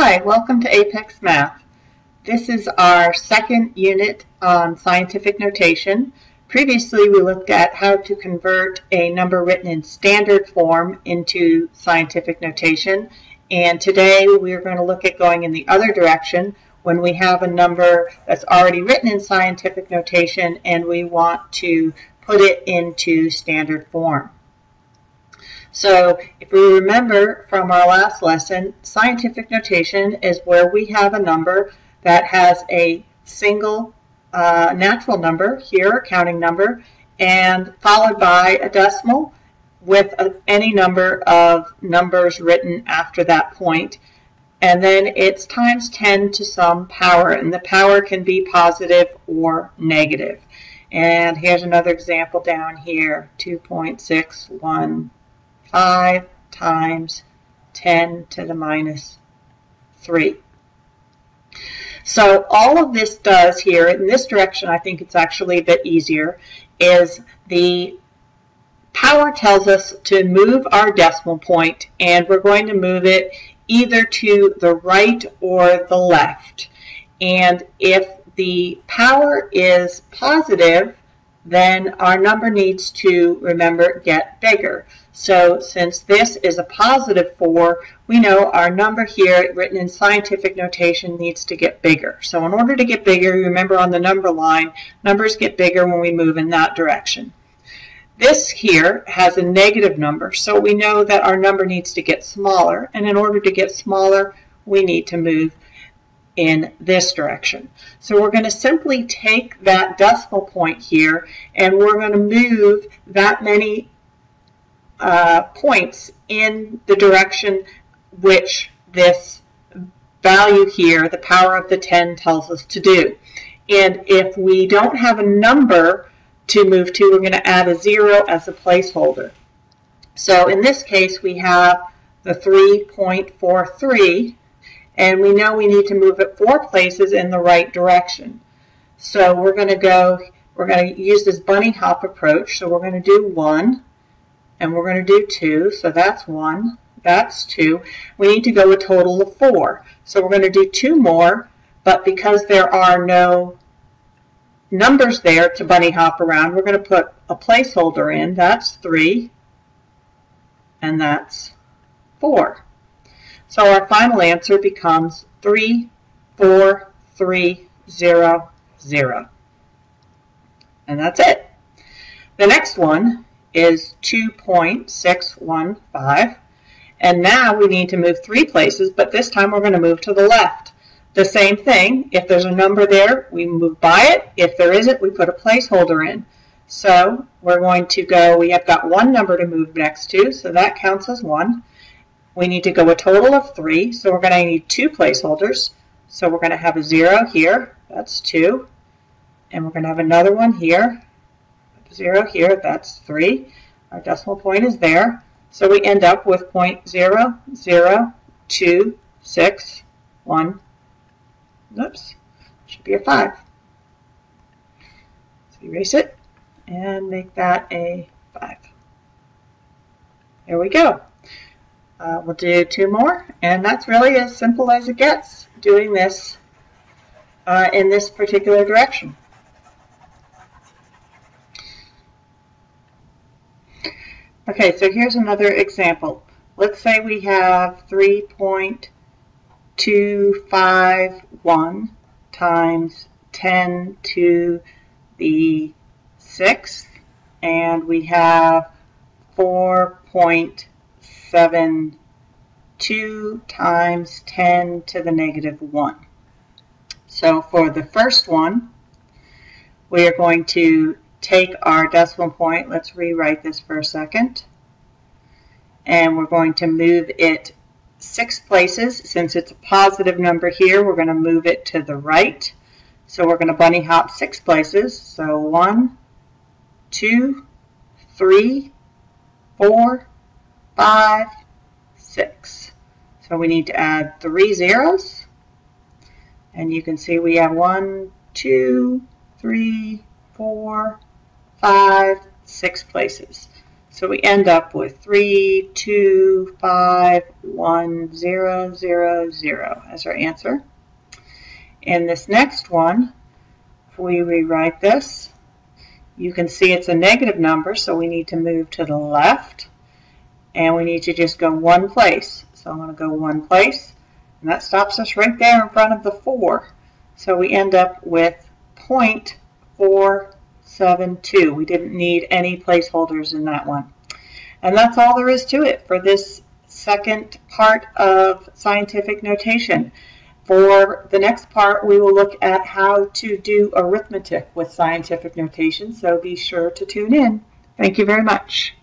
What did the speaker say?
Hi, welcome to Apex Math. This is our second unit on scientific notation. Previously we looked at how to convert a number written in standard form into scientific notation and today we're going to look at going in the other direction when we have a number that's already written in scientific notation and we want to put it into standard form. So if we remember from our last lesson, scientific notation is where we have a number that has a single uh, natural number, here a counting number, and followed by a decimal with a, any number of numbers written after that point. And then it's times 10 to some power, and the power can be positive or negative. And here's another example down here, 2.61 5 times 10 to the minus 3. So all of this does here, in this direction I think it's actually a bit easier, is the power tells us to move our decimal point and we're going to move it either to the right or the left. And if the power is positive, then our number needs to, remember, get bigger. So since this is a positive 4, we know our number here, written in scientific notation, needs to get bigger. So in order to get bigger, remember on the number line, numbers get bigger when we move in that direction. This here has a negative number, so we know that our number needs to get smaller. And in order to get smaller, we need to move in this direction. So we're going to simply take that decimal point here and we're going to move that many uh, points in the direction which this value here, the power of the 10, tells us to do. And if we don't have a number to move to, we're going to add a 0 as a placeholder. So in this case, we have the 3.43 and we know we need to move it four places in the right direction. So we're going to go, we're going to use this bunny hop approach. So we're going to do one, and we're going to do two. So that's one, that's two. We need to go a total of four. So we're going to do two more, but because there are no numbers there to bunny hop around, we're going to put a placeholder in. That's three, and that's four. So our final answer becomes 3, 4, 3, 0, 0. And that's it. The next one is 2.615. And now we need to move three places, but this time we're going to move to the left. The same thing, if there's a number there, we move by it. If there isn't, we put a placeholder in. So we're going to go, we have got one number to move next to, so that counts as one. We need to go a total of three, so we're going to need two placeholders. So we're going to have a zero here, that's two. And we're going to have another one here, zero here, that's three. Our decimal point is there. So we end up with point zero, zero, two, six, one. Oops, should be a five. So erase it and make that a five. There we go. Uh, we'll do two more, and that's really as simple as it gets, doing this uh, in this particular direction. Okay, so here's another example. Let's say we have 3.251 times 10 to the 6th, and we have 4. 7, 2 times 10 to the negative 1. So for the first one, we are going to take our decimal point. Let's rewrite this for a second. And we're going to move it six places. Since it's a positive number here, we're going to move it to the right. So we're going to bunny hop six places. So one, two, three, four, five, six. So we need to add three zeros. And you can see we have one, two, three, four, five, six places. So we end up with 3, 2, 5, 1, 0, 0, 0 as our answer. In this next one, if we rewrite this, you can see it's a negative number, so we need to move to the left. And we need to just go one place. So I'm going to go one place. And that stops us right there in front of the 4. So we end up with 0.472. We didn't need any placeholders in that one. And that's all there is to it for this second part of scientific notation. For the next part, we will look at how to do arithmetic with scientific notation, so be sure to tune in. Thank you very much.